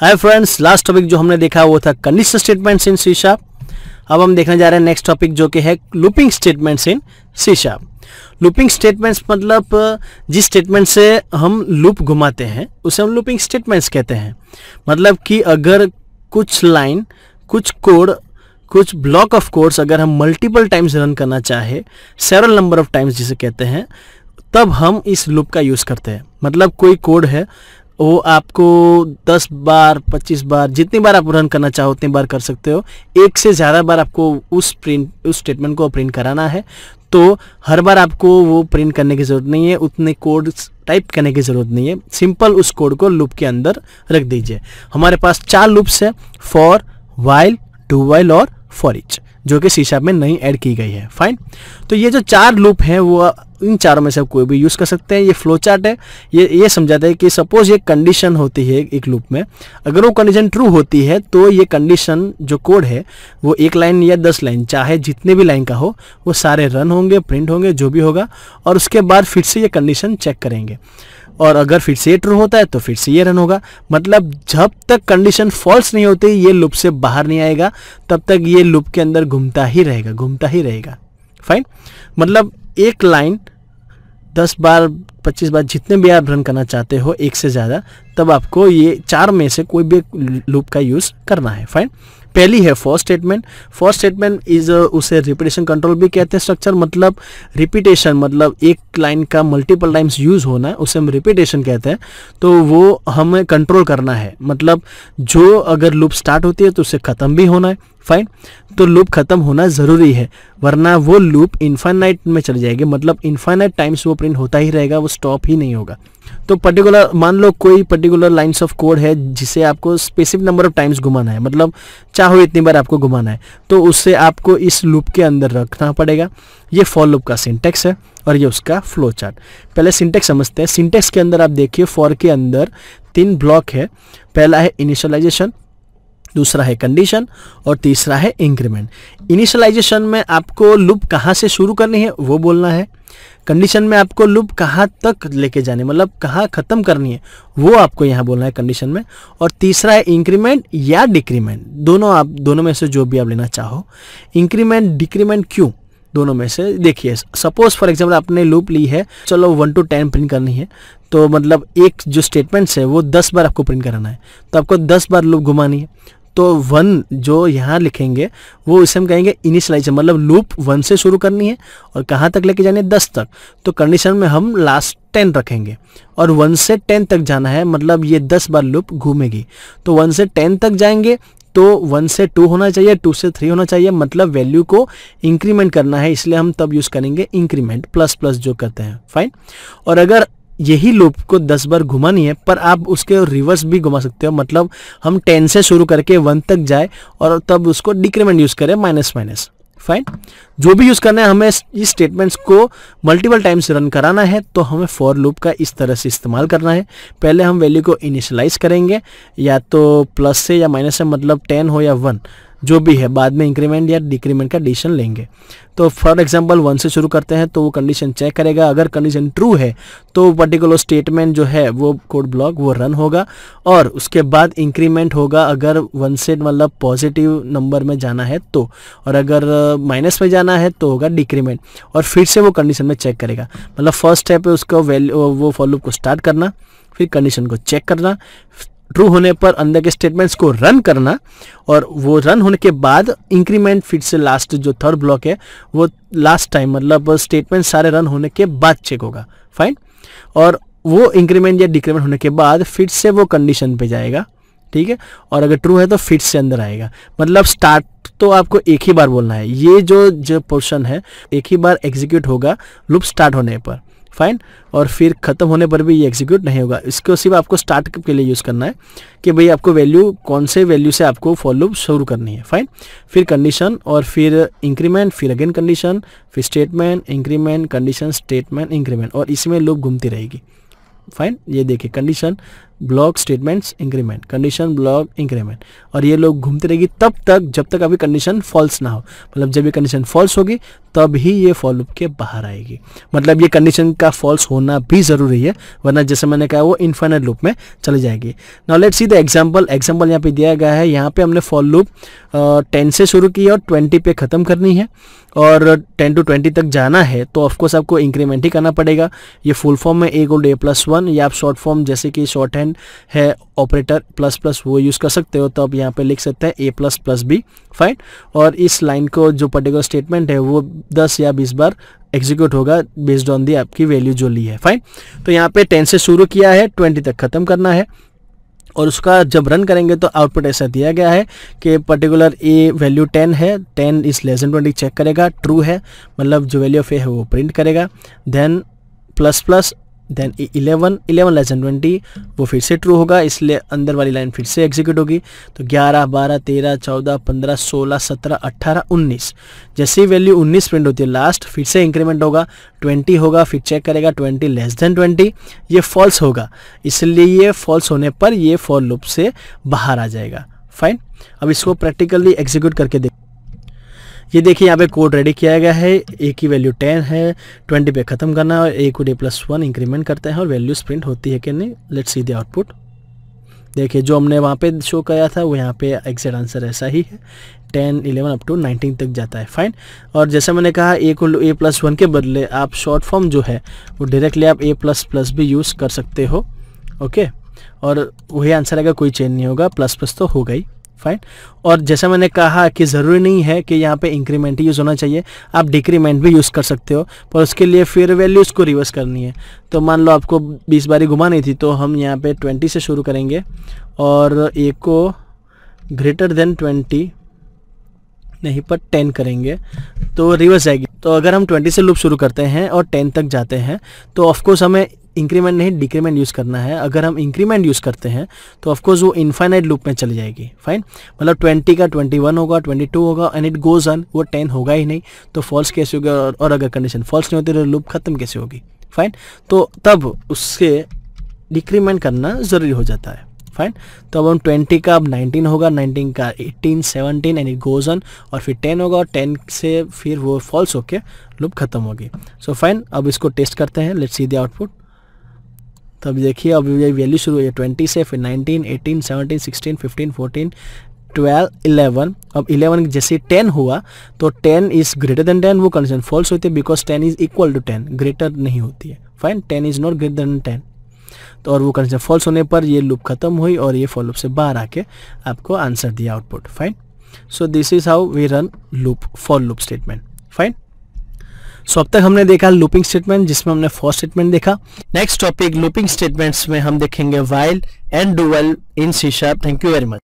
Hi friends last topic जो हमने देखा वो था कंडीशन स्टेटमेंट्स इन सी अब हम देखने जा रहे हैं नेक्स्ट टॉपिक जो कि है looping statements in C sharp looping statements मतलब जिस स्टेटमेंट से हम लूप घुमाते हैं, उसे हम लूपिंग स्टेटमेंट्स कहते हैं। मतलब कि अगर कुछ लाइन कुछ कोड कुछ ब्लॉक ऑफ़ कोड्स अगर हम मल्टीपल टाइम्स रन करना चाहे सेवरल नंबर ऑफ़ टाइम्स जिसे कहते हैं, तब हम इस लूप का यूज़ करते हैं। मतलब कोई कोड है वो आपको 10 बार 25 बार, जितनी बार आप रन करना चाहो, उतनी बार कर सकते हो। एक से ज़्यादा बार आपको उस प्रिंट उस स्टेटमेंट को प्रिंट कराना है। तो हर बार आपको वो प्रिंट करने की ज़रूरत नहीं है, उतने कोड टाइप करने की ज़रूरत नहीं है। सिंपल उस कोड को लूप के अंदर रख दीजिए। हमारे पास चार लूप्स है फॉर वाइल टू वाइल और फॉर इच जो कि शीशा में नहीं ऐड की गई है। फाइन तो ये जो चार लूप हैं, वो इन चारों में से आप कोई भी यूज़ कर सकते हैं। ये फ्लो चार्ट है। ये ये समझाता है कि सपोज़ ये कंडीशन होती है एक लूप में। अगर वो कंडीशन ट्रू होती है तो ये कंडीशन जो कोड है, वो एक लाइन या दस लाइन चाहे जितने भी लाइन का हो, वो सारे रन होंगे प्रिंट होंगे, जो भी होगा, और उसके बाद फिर से ये कंडीशन चेक करेंगे। और अगर फिर से ट्रू होता है तो फिर से ये रन होगा। मतलब जब तक कंडीशन फॉल्स नहीं होती, ये लूप से बाहर नहीं आएगा, तब तक ये लूप के अंदर घूमता ही रहेगा, घूमता ही रहेगा। फाइन मतलब एक लाइन दस बार पच्चीस बार जितने भी आप रन करना चाहते हो एक से ज़्यादा तब आपको ये चार में से कोई भी लूप का यूज़ करना है फाइन पहली है first statement first statement is उसे रिपीटेशन कंट्रोल भी कहते हैं स्ट्रक्चर मतलब रिपीटेशन मतलब एक लाइन का मल्टीपल टाइम्स यूज़ होना उसे हम रिपीटेशन कहते हैं। तो वो हमें कंट्रोल करना है मतलब जो अगर लूप स्टार्ट होती है तो उसे ख़त्म भी होना है फाइन तो लूप ख़त्म होना ज़रूरी है, वरना वो लूप इन्फाइनाइट में चली जाएगी मतलब इन्फाइनाइट टाइम्स वो प्रिंट होता ही रहेगा, वो स्टॉप ही नहीं होगा। तो पर्टिकुलर मान लो कोई पर्टिकुलर लाइंस ऑफ़ कोड है जिसे आपको स्पेसिफिक नंबर ऑफ़ टाइम्स घुमाना है मतलब चाहो इतनी बार आपको घुमाना है तो उससे आपको इस लूप के अंदर रखना पड़ेगा। ये फॉर लूप का सिंटेक्स है और ये उसका फ्लो चार्ट पहले सिंटेक्स समझते हैं। सिंटेक्स के अंदर आप देखिए फॉर के अंदर तीन ब्लॉक है। पहला है इनिशियलाइजेशन दूसरा है कंडीशन और तीसरा है इंक्रीमेंट इनिशियलाइजेशन में आपको लूप कहाँ से शुरू करनी है, वो बोलना है। कंडीशन में आपको लूप कहाँ तक लेके जाने मतलब कहाँ ख़त्म करनी है? वो आपको यहाँ बोलना है कंडीशन में। और तीसरा है इंक्रीमेंट या डिक्रीमेंट दोनों आप, दोनों में से जो भी आप लेना चाहो। इंक्रीमेंट डिक्रीमेंट क्यों? दोनों में से देखिए सपोज़ फॉर एग्ज़ाम्पल आपने लूप ली है, चलो वन टू टेन प्रिंट करनी है तो मतलब एक जो स्टेटमेंट्स है वो दस बार आपको प्रिंट कराना है। तो आपको दस बार लूप घुमानी है। तो वन जो यहाँ लिखेंगे, वो इसे हम कहेंगे इनिशलाइजेशन मतलब लूप वन से शुरू करनी है और कहाँ तक लेके जानी है? दस तक। तो कंडीशन में हम लास्ट टेन रखेंगे और वन से टेन तक जाना है मतलब ये दस बार लूप घूमेगी। तो वन से टेन तक जाएँगे तो वन से टू होना चाहिए टू से थ्री होना चाहिए मतलब वैल्यू को इंक्रीमेंट करना है, इसलिए हम तब यूज़ करेंगे इंक्रीमेंट प्लस प्लस जो करते हैं। फाइन और अगर यही लूप को दस बार घुमानी है, पर आप उसके रिवर्स भी घुमा सकते हो। मतलब हम टेन से शुरू करके वन तक जाए और तब उसको डिक्रीमेंट यूज़ करें माइनस माइनस फाइन जो भी यूज़ करना है, हमें इस स्टेटमेंट्स को मल्टीपल टाइम्स रन कराना है तो हमें फॉर लूप का इस तरह से इस्तेमाल करना है। पहले हम वैल्यू को इनिशलाइज करेंगे, या तो प्लस से या माइनस से मतलब टेन हो या वन जो भी है, बाद में इंक्रीमेंट या डिक्रीमेंट का डिसीज़न लेंगे। तो फॉर एग्जांपल वन से शुरू करते हैं तो वो कंडीशन चेक करेगा। अगर कंडीशन ट्रू है तो पर्टिकुलर स्टेटमेंट जो है, वो कोड ब्लॉक वो रन होगा। और उसके बाद इंक्रीमेंट होगा, अगर वन से मतलब पॉजिटिव नंबर में जाना है तो। और अगर माइनस में जाना है तो होगा डिक्रीमेंट और फिर से वो कंडीशन में चेक करेगा। मतलब फ़र्स्ट स्टेप है उसको वैल्यू वो फॉलोअप को स्टार्ट करना, फिर कंडीशन को चेक करना। ट्रू होने पर अंदर के स्टेटमेंट्स को रन करना और वो रन होने के बाद इंक्रीमेंट फिर से लास्ट जो थर्ड ब्लॉक है, वो लास्ट टाइम मतलब स्टेटमेंट सारे रन होने के बाद चेक होगा। फाइन और वो इंक्रीमेंट या डिक्रीमेंट होने के बाद फिर से वो कंडीशन पे जाएगा। ठीक है? और अगर ट्रू है तो फिर से अंदर आएगा। मतलब स्टार्ट तो आपको एक ही बार बोलना है। ये जो जो पोर्शन है, एक ही बार एग्जीक्यूट होगा लूप स्टार्ट होने पर। फाइन और फिर ख़त्म होने पर भी ये एग्जीक्यूट नहीं होगा। इसको सिर्फ़ आपको स्टार्ट के लिए यूज़ करना है कि भाई आपको वैल्यू कौन से वैल्यू से आपको फॉलो शुरू करनी है। फाइन फिर कंडीशन और फिर इंक्रीमेंट फिर अगेन कंडीशन फिर statement increment condition statement increment और इसमें लोग घूमती रहेगी। फाइन ये देखिए condition block statements increment condition block increment और ये लोग घूमते रहेगी तब तक, जब तक अभी कंडीशन फॉल्स ना हो। मतलब जब ये कंडीशन फॉल्स होगी, तब ही ये फॉल लूप के बाहर आएगी। मतलब ये कंडीशन का फॉल्स होना भी ज़रूरी है, वरना जैसे मैंने कहा वो इन्फाइनाइट लूप में चली जाएगी। Now let's see the example example यहाँ पे दिया गया है। यहाँ पे हमने फॉल लूप टेन से शुरू की और ट्वेंटी पे ख़त्म करनी है। और टेन टू ट्वेंटी तक जाना है तो ऑफकोर्स आपको इंक्रीमेंट ही करना पड़ेगा। ये फुल फॉर्म में A gold A plus one या आप शॉर्ट फॉर्म जैसे कि शॉर्ट हैंड है ऑपरेटर प्लस प्लस वो यूज़ कर सकते हो तो आप यहाँ पे लिख सकते हैं A plus plus B fine और इस लाइन को जो पर्टिकुलर स्टेटमेंट है, वो दस या बीस बार एग्जीक्यूट होगा बेस्ड ऑन दी आपकी वैल्यू जो ली है फाइन तो यहाँ पे टेन से शुरू किया है ट्वेंटी तक ख़त्म करना है। और उसका जब रन करेंगे तो आउटपुट ऐसा दिया गया है कि पर्टिकुलर ए वैल्यू टेन है ten is less than twenty check करेगा ट्रू है मतलब जो वैल्यू ऑफ़ ए है वो प्रिंट करेगा। Then plus plus then eleven eleven less than twenty वो फिर से ट्रू होगा, इसलिए अंदर वाली लाइन फिर से एग्जीक्यूट होगी। तो ग्यारह, बारह, तेरह, चौदह, पंद्रह, सोलह, सत्रह अट्ठारह उन्नीस। जैसी वैल्यू उन्नीस प्रिंट होती है लास्ट फिर से इंक्रीमेंट होगा ट्वेंटी होगा, फिर चेक करेगा ट्वेंटी लेस देन ट्वेंटी ये फॉल्स होगा। इसलिए ये फॉल्स होने पर ये फॉल लूप से बाहर आ जाएगा। फाइन अब इसको प्रैक्टिकली एग्जीक्यूट करके देख ये देखिए, यहाँ पे कोड रेडी किया गया है। ए की वैल्यू टेन है ट्वेंटी पे ख़त्म करना है और ए को डे प्लस वन इंक्रीमेंट करते हैं और वैल्यू प्रिंट होती है कि नहीं? लेट्स सी द आउटपुट देखिए, जो हमने वहाँ पे शो किया था, वो यहाँ पे एग्जैक्ट आंसर ऐसा ही है। Ten eleven up to nineteen तक जाता है। फाइन और जैसे मैंने कहा ए को ए प्लस वन के बदले आप शॉर्ट फॉर्म जो है, वो डायरेक्टली आप ए प्लस प्लस भी यूज़ कर सकते हो। ओके और वही आंसर आएगा कोई चेंज नहीं होगा प्लस प्लस तो हो। गई फाइन और जैसा मैंने कहा कि ज़रूरी नहीं है कि यहाँ पे इंक्रीमेंट ही यूज़ होना चाहिए, आप डिक्रीमेंट भी यूज़ कर सकते हो, पर उसके लिए फिर वैल्यूज़ को रिवर्स करनी है। तो मान लो आपको बीस बारी घुमानी थी तो हम यहाँ पे ट्वेंटी से शुरू करेंगे, और एक को ग्रेटर देन ट्वेंटी नहीं, पर टेन करेंगे तो रिवर्स आएगी तो अगर हम ट्वेंटी से लूप शुरू करते हैं और टेन तक जाते हैं तो ऑफकोर्स हमें इंक्रीमेंट नहीं डिक्रीमेंट यूज़ करना है। अगर हम इंक्रीमेंट यूज़ करते हैं तो ऑफकोर्स वो इन्फाइनाइट लूप में चली जाएगी। फाइन मतलब ट्वेंटी का ट्वेंटी वन होगा ट्वेंटी टू होगा एंड इट गोज ऑन वो टेन होगा ही नहीं। तो फॉल्स कैसे होगा और, और अगर कंडीशन फॉल्स नहीं होती तो लूप खत्म कैसे होगी? फाइन तो तब उससे डिक्रीमेंट करना ज़रूरी हो जाता है। फाइन तो अब हम ट्वेंटी का अब नाइनटीन होगा नाइनटीन का eighteen seventeen and it goes on और फिर टेन होगा और टेन से फिर वो फॉल्स होके लूप खत्म होगी। सो फाइन अब इसको टेस्ट करते हैं। लेट्स सी द आउटपुट तो अभी देखिए अब ये वैल्यू शुरू हुई है ट्वेंटी से, फिर nineteen eighteen seventeen sixteen fifteen fourteen twelve eleven अब इलेवन जैसे टेन हुआ तो ten is greater than ten वो कंडीशन फॉल्स होती है because ten is equal to ten greater नहीं होती है। Fine ten is not greater than ten तो और वो कंडीशन फॉल्स होने पर ये लूप खत्म हुई और ये फॉल लूप से बाहर आके आपको आंसर दिया output fine so this is how we run loop for loop statement fine so अब तक हमने देखा लूपिंग स्टेटमेंट जिसमें हमने फ़र्स्ट स्टेटमेंट देखा। नेक्स्ट टॉपिक लूपिंग स्टेटमेंट्स में हम देखेंगे while and dual in C sharp thank you very much